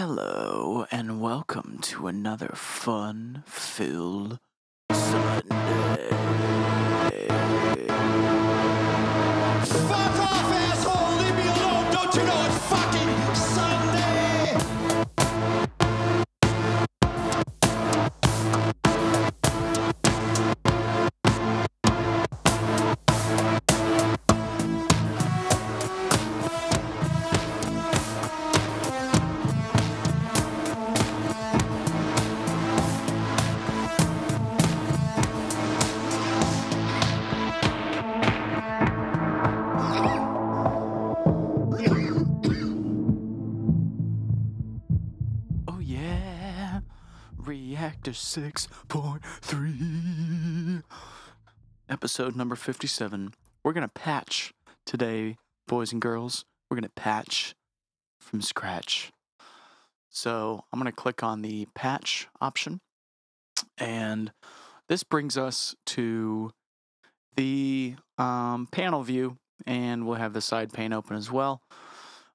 Hello and welcome to another fun filled Sunday. Reaktor 6.3. Episode number 57. We're going to patch today, boys and girls. We're going to patch from scratch. So I'm going to click on the patch option. And this brings us to the um, panel view, and we'll have the side pane open as well.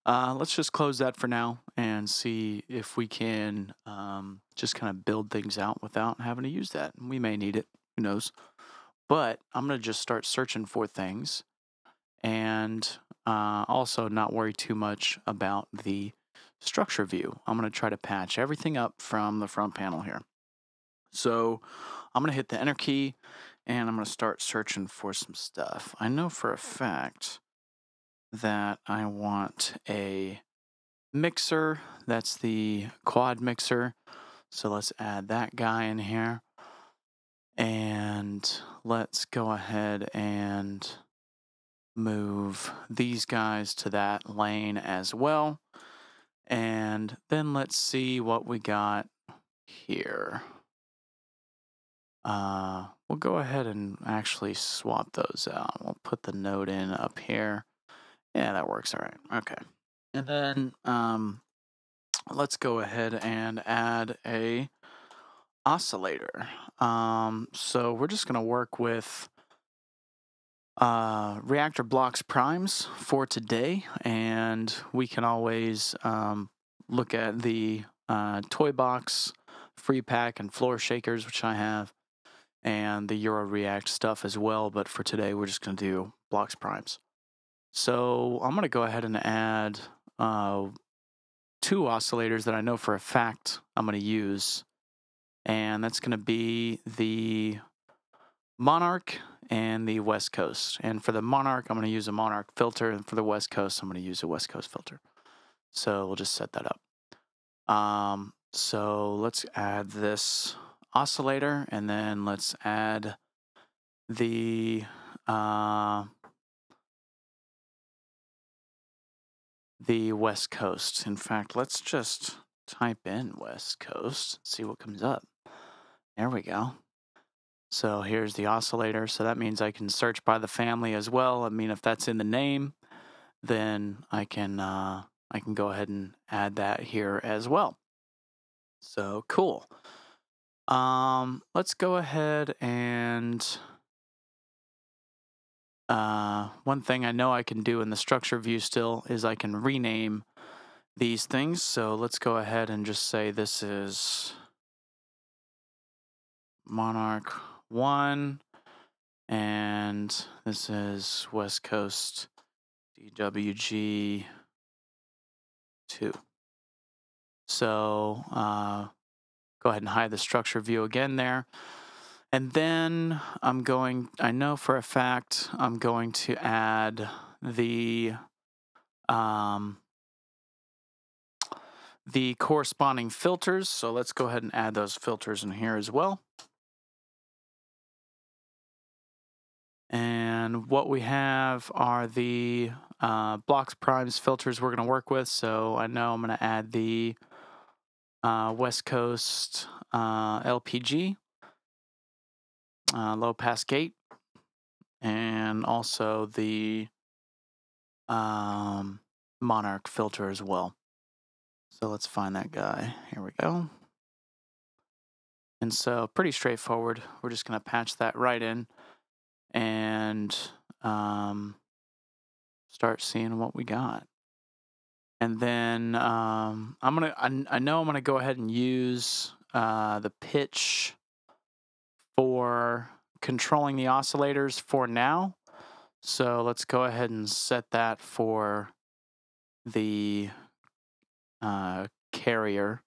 Uh, let's just close that for now and see if we can um, just kind of build things out without having to use that. We may need it, who knows. But I'm going to just start searching for things and uh, also not worry too much about the structure view. I'm going to try to patch everything up from the front panel here. So I'm going to hit the enter key and I'm going to start searching for some stuff. I know for a fact that I want a mixer. That's the quad mixer. So let's add that guy in here. And let's go ahead and move these guys to that lane as well. And then let's see what we got here. Uh, we'll go ahead and actually swap those out. We'll put the note in up here. Yeah, that works. All right. Okay. And then um, let's go ahead and add a oscillator. Um, so we're just going to work with uh, Reaktor blocks primes for today, and we can always um, look at the uh, toy box, free pack, and floor shakers, which I have, and the Euro Reakt stuff as well. But for today, we're just going to do blocks primes. So I'm going to go ahead and add uh, two oscillators that I know for a fact I'm going to use. And that's going to be the Monark and the West Coast. And for the Monark, I'm going to use a Monark filter. And for the West Coast, I'm going to use a West Coast filter. So we'll just set that up. Um, so let's add this oscillator and then let's add the. Uh, the West Coast. In fact, let's just type in West Coast, see what comes up. There we go. So here's the oscillator. So that means I can search by the family as well. I mean, if that's in the name, then I can uh, I can go ahead and add that here as well. So cool. Um, let's go ahead and uh, one thing I know I can do in the structure view still is I can rename these things. So let's go ahead and just say this is Monark 1 and this is West Coast DWG 2. So uh, go ahead and hide the structure view again there. And then I'm going, I know for a fact I'm going to add the um, the corresponding filters. So let's go ahead and add those filters in here as well. And what we have are the uh, blocks primes filters we're going to work with. So I know I'm going to add the uh, West Coast uh, LPG uh, low pass gate, and also the um, Monark filter as well. So let's find that guy. Here we go. And so pretty straightforward. We're just going to patch that right in and um, start seeing what we got. And then um, I'm gonna. I, I know I'm gonna go ahead and use uh, the pitch for controlling the oscillators for now. So let's go ahead and set that for the uh, carrier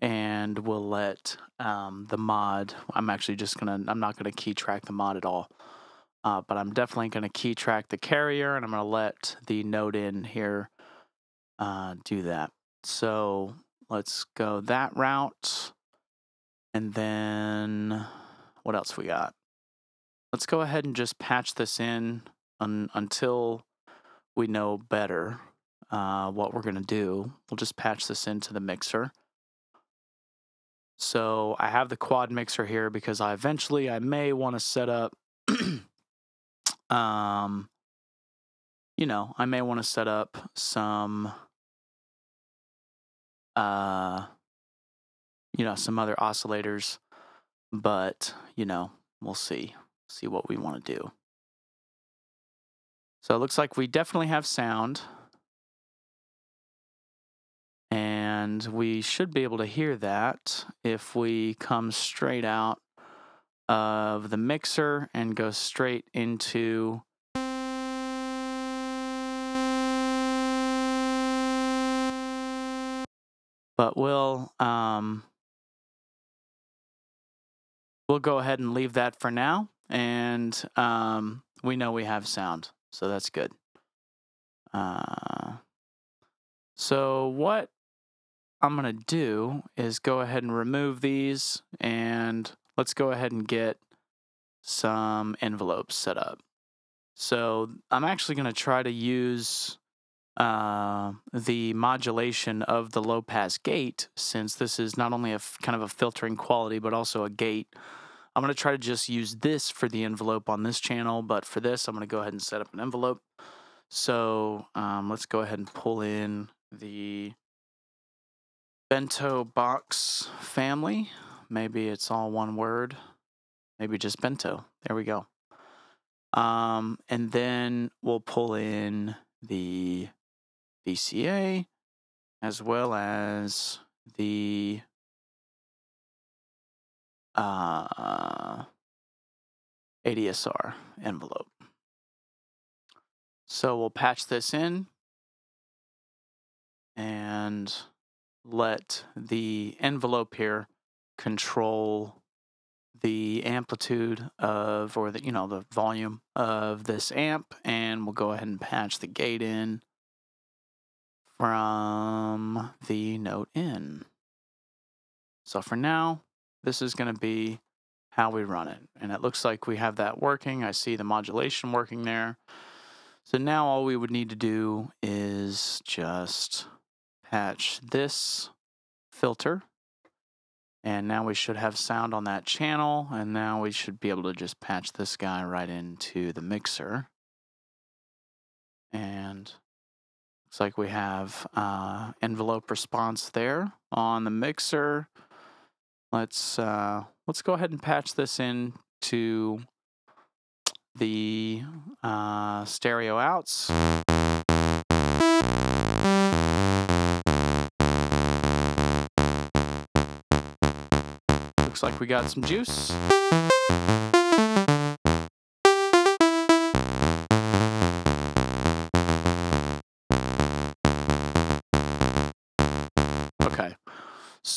and we'll let um, the mod. I'm actually just gonna. I'm not gonna key track the mod at all, uh, but I'm definitely gonna key track the carrier, and I'm gonna let the note in here uh, do that. So let's go that route, and then what else we got? Let's go ahead and just patch this in un- until we know better uh, what we're gonna do. We'll just patch this into the mixer. So I have the quad mixer here because I eventually I may want to set up um you know, I may want to set up some uh you know, some other oscillators, but you know, we'll see. See what we want to do. So it looks like we definitely have sound. And we should be able to hear that if we come straight out of the mixer and go straight into but we'll um, we'll go ahead and leave that for now and um, we know we have sound so that's good uh, so what I'm going to do is go ahead and remove these and let's go ahead and get some envelopes set up. So I'm actually going to try to use uh, the modulation of the low pass gate since this is not only a kind of a filtering quality but also a gate. I'm going to try to just use this for the envelope on this channel, but for this, I'm going to go ahead and set up an envelope. So um, let's go ahead and pull in the bento box family. Maybe it's all one word. Maybe just bento. There we go. Um, and then we'll pull in the VCA as well as the uh, ADSR envelope. So we'll patch this in and let the envelope here control the amplitude of or the you know the volume of this amp and we'll go ahead and patch the gate in from the note in. So for now, this is going to be how we run it. And it looks like we have that working. I see the modulation working there. So now all we would need to do is just patch this filter. And now we should have sound on that channel. And now we should be able to just patch this guy right into the mixer. And looks like we have uh, envelope response there on the mixer. Let's uh, let's go ahead and patch this in to the uh, stereo outs. Looks like we got some juice.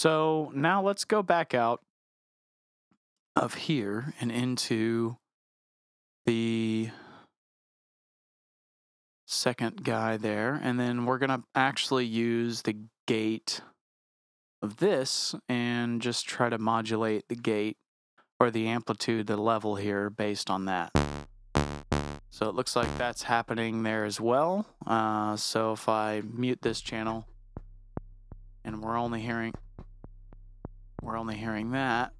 So now let's go back out of here and into the second guy there. And then we're going to actually use the gate of this and just try to modulate the gate or the amplitude, the level here based on that. So it looks like that's happening there as well. Uh, so if I mute this channel and we're only hearing we're only hearing that.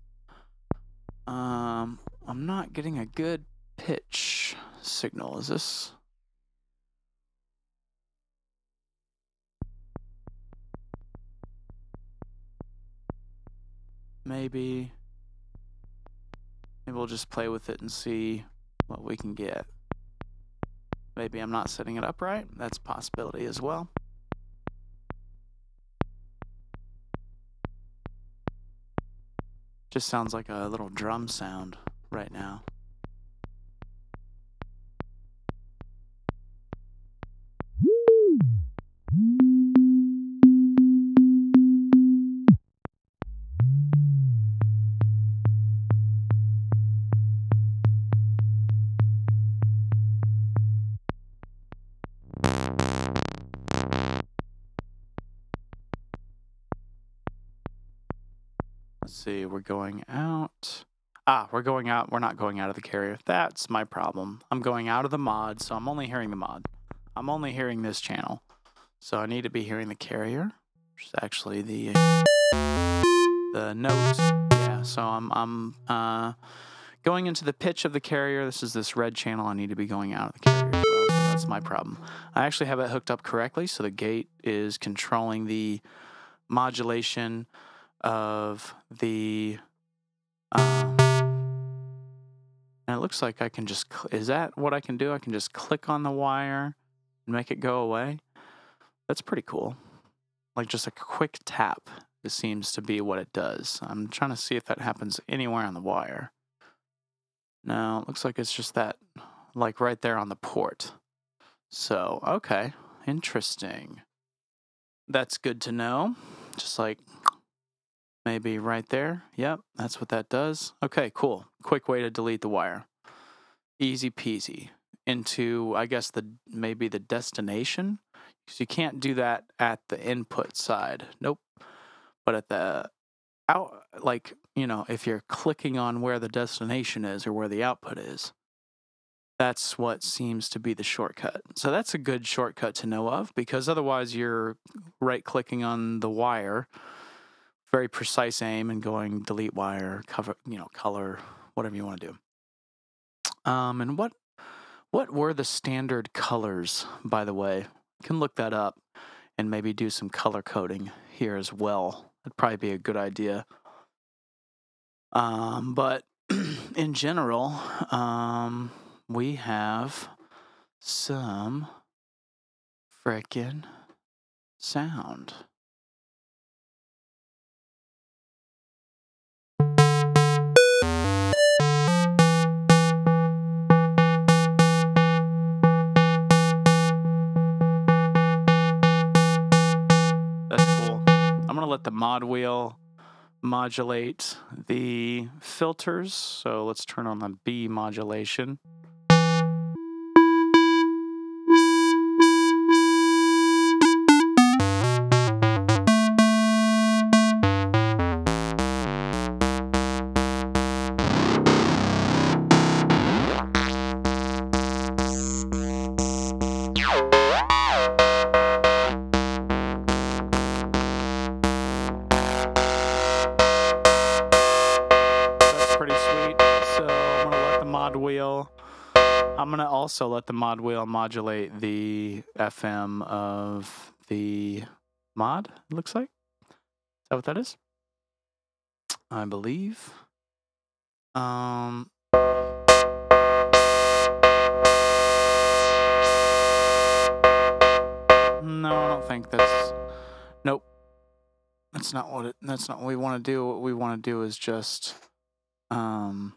Um, I'm not getting a good pitch signal. Is this? Maybe. Maybe we'll just play with it and see what we can get. Maybe I'm not setting it up right. That's a possibility as well. Just sounds like a little drum sound right now. Going out. Ah, we're going out. We're not going out of the carrier. That's my problem. I'm going out of the mod, so I'm only hearing the mod. I'm only hearing this channel. So I need to be hearing the carrier, which is actually the the note. Yeah, so I'm I'm uh going into the pitch of the carrier. This is this red channel. I need to be going out of the carrier well. So that's my problem. I actually have it hooked up correctly, so the gate is controlling the modulation of the um, and it looks like I can just cl- is that what I can do? I can just click on the wire and make it go away. That's pretty cool. Like just a quick tap. It seems to be what it does. I'm trying to see if that happens anywhere on the wire. No, it looks like it's just that like right there on the port. So, okay. Interesting. That's good to know. Just like maybe right there. Yep, that's what that does. Okay, cool. Quick way to delete the wire. Easy peasy. Into, I guess, the maybe the destination. Because you can't do that at the input side. Nope. But at the out, like, you know, if you're clicking on where the destination is or where the output is, that's what seems to be the shortcut. So that's a good shortcut to know of because otherwise you're right clicking on the wire very precise aim and going delete wire, cover, you know, color, whatever you want to do. Um, and what what were the standard colors, by the way? You can look that up and maybe do some color coding here as well. That'd probably be a good idea. Um, but in general, um, we have some frickin' sound. To let the mod wheel modulate the filters. So let's turn on the B modulation. Also let the mod wheel modulate the FM of the mod. It looks like. Is that what that is? I believe. Um. No, I don't think that's. Nope. That's not what it. That's not what we want to do. What we want to do is just um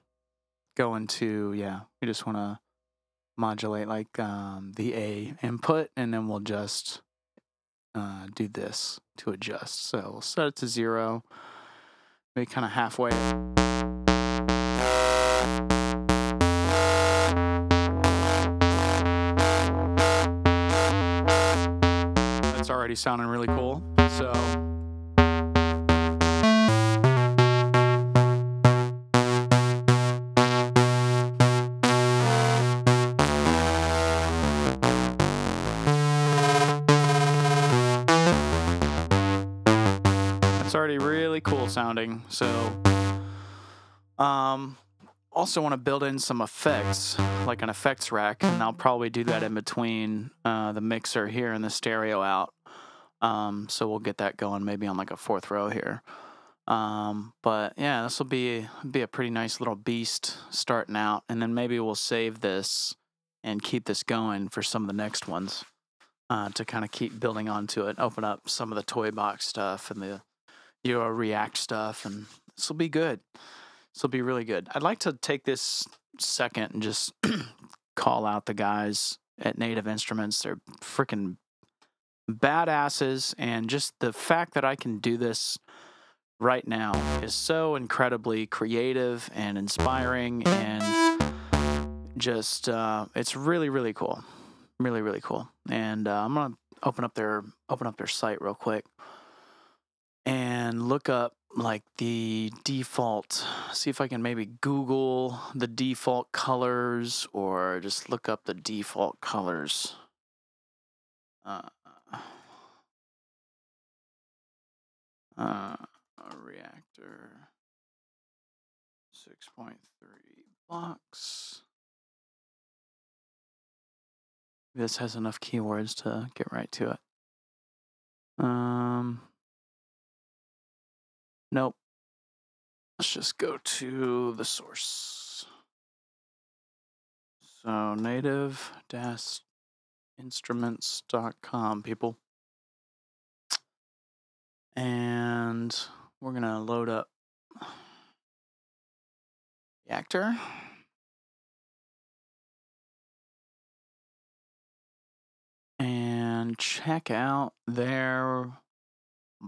go into yeah we just want to modulate like um the a input and then we'll just uh do this to adjust. So we'll set it to zero maybe kind of halfway. That's already sounding really cool. So sounding. So, um, also want to build in some effects, like an effects rack, and I'll probably do that in between uh, the mixer here and the stereo out. Um, so we'll get that going maybe on like a fourth row here. Um, but yeah, this will be be a pretty nice little beast starting out, and then maybe we'll save this and keep this going for some of the next ones uh, to kind of keep building onto it. Open up some of the toy box stuff and the Euro Reakt stuff and this will be good. This will be really good. I'd like to take this second and just call out the guys at Native Instruments. They're freaking badasses, and just the fact that I can do this right now is so incredibly creative and inspiring, and just uh, it's really really cool, really really cool. And uh, I'm gonna open up their open up their site real quick and look up like the default see if i can maybe google the default colors or just look up the default colors. Uh, uh Reaktor 6.3 box this has enough keywords to get right to it. Um Nope. Let's just go to the source. So native instruments.com, people. And we're going to load up the actor. And check out their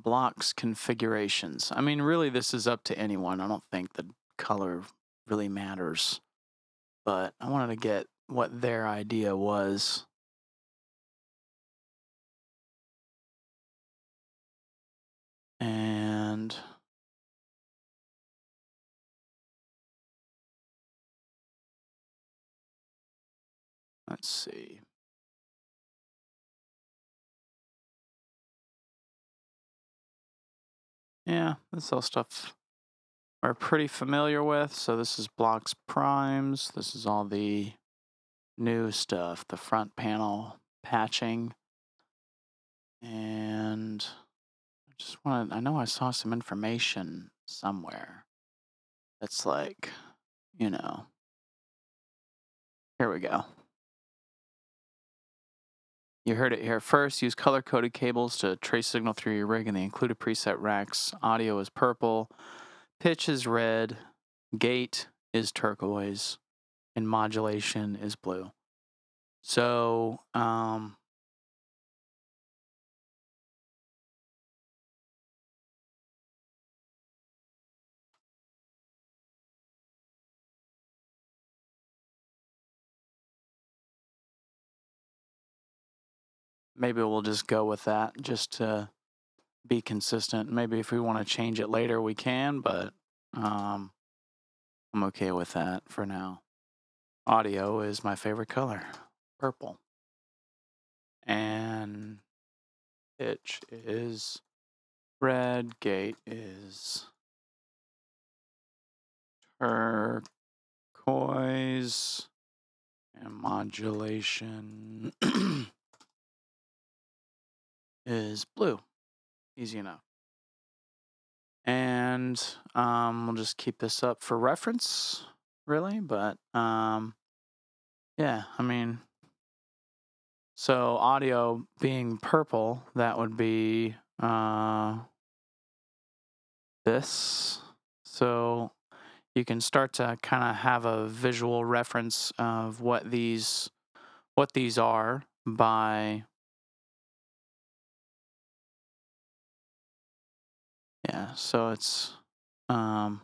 blocks configurations. I mean, really, this is up to anyone. I don't think the color really matters, but I wanted to get what their idea was. And let's see. Yeah, this all stuff we're pretty familiar with. So this is blocks primes. This is all the new stuff, the front panel patching. And I just want to, I know I saw some information somewhere that's like, you know, here we go. You heard it here first. Use color coded cables to trace signal through your rig in the included preset racks. Audio is purple, pitch is red, gate is turquoise, and modulation is blue. So, um, maybe we'll just go with that just to be consistent. Maybe if we want to change it later, we can, but um, I'm okay with that for now. Audio is my favorite color, purple. And pitch is red, gate is turquoise, and modulation is blue. Easy enough. And um, we'll just keep this up for reference, really. But um, yeah, I mean, so audio being purple, that would be uh, this. So you can start to kind of have a visual reference of what these what these are by Yeah, so it's um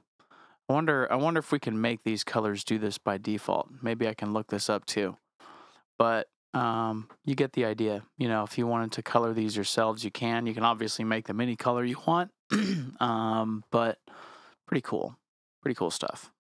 I wonder I wonder if we can make these colors do this by default. Maybe I can look this up too. But um, you get the idea. You know, if you wanted to color these yourselves, you can. You can obviously make them any color you want. um, but pretty cool. Pretty cool stuff.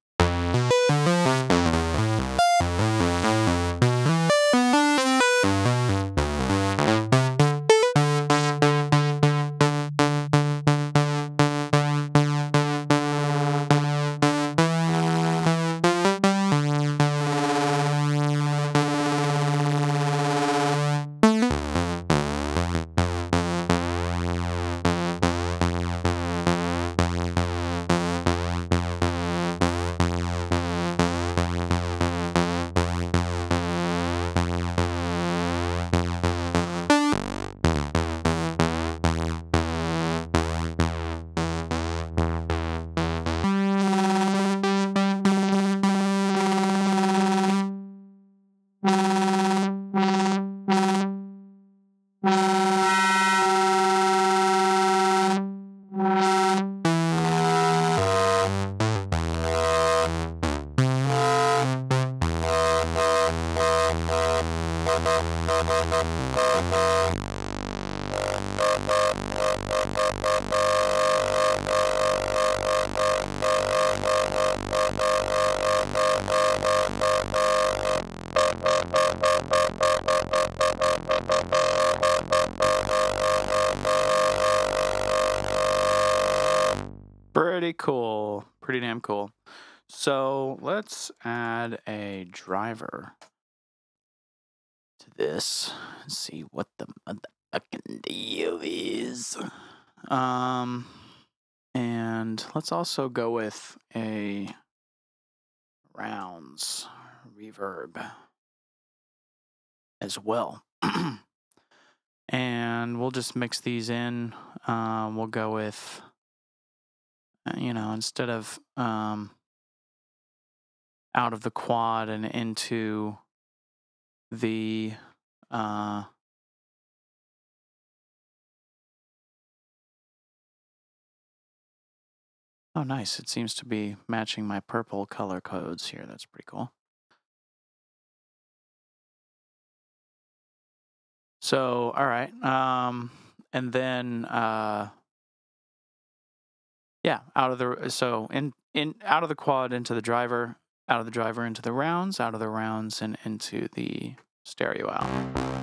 Cool. So let's add a driver to this. And see what the motherfucking deal is. Um, and let's also go with a rounds reverb as well. and we'll just mix these in. Um, we'll go with, you know, instead of um, out of the quad and into the uh, Oh, nice. It seems to be matching my purple color codes here. That's pretty cool. So, all right. Um, and then, uh, yeah, out of the, so in, in, out of the quad into the driver, out of the driver into the rounds, out of the rounds and into the stereo out.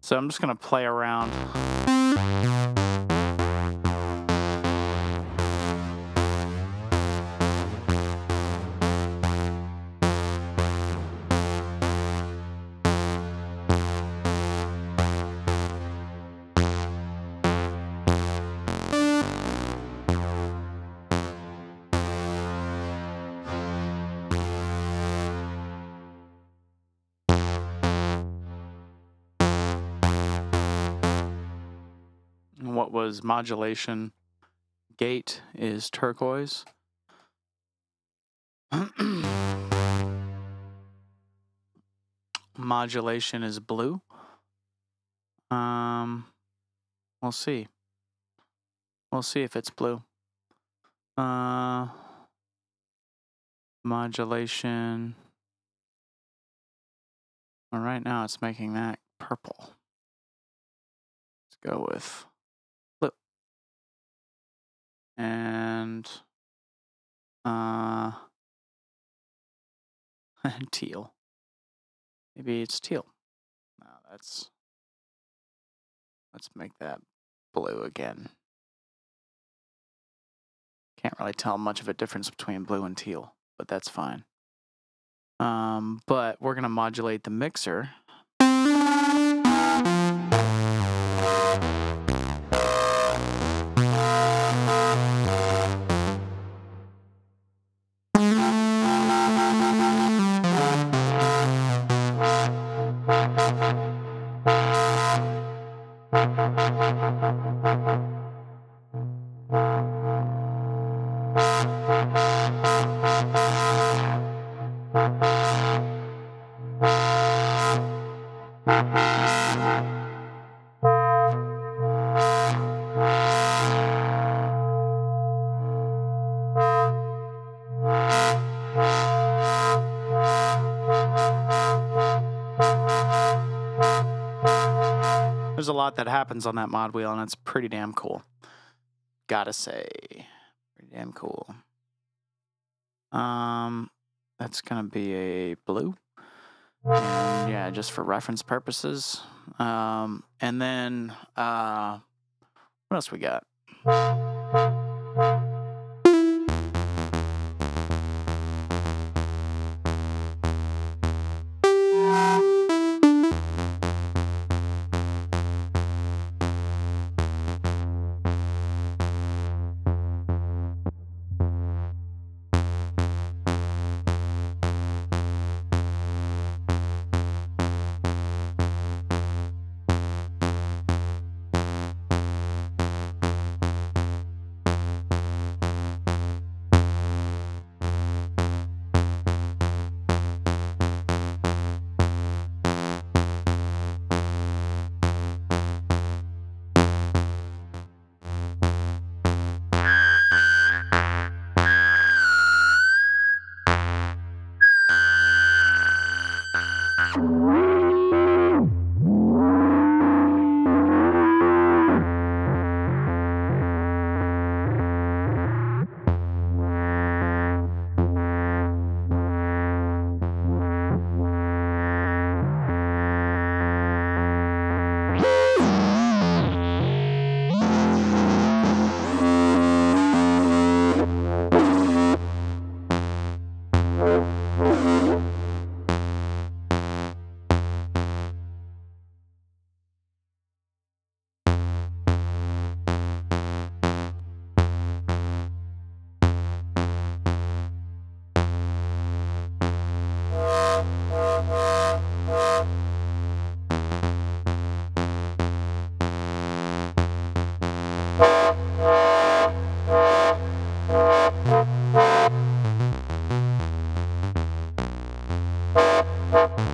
So I'm just going to play around. Was modulation gate is turquoise. modulation is blue. Um, we'll see. We'll see if it's blue. Uh, modulation. Well, right now it's making that purple. Let's go with and uh, teal. Maybe it's teal. No, that's. Let's make that blue again. Can't really tell much of a difference between blue and teal, but that's fine. Um, but we're going to modulate the mixer lot that happens on that mod wheel, and it's pretty damn cool. Gotta say, pretty damn cool. Um, that's gonna be a blue. Yeah, just for reference purposes. Um, and then uh, what else we got? Until next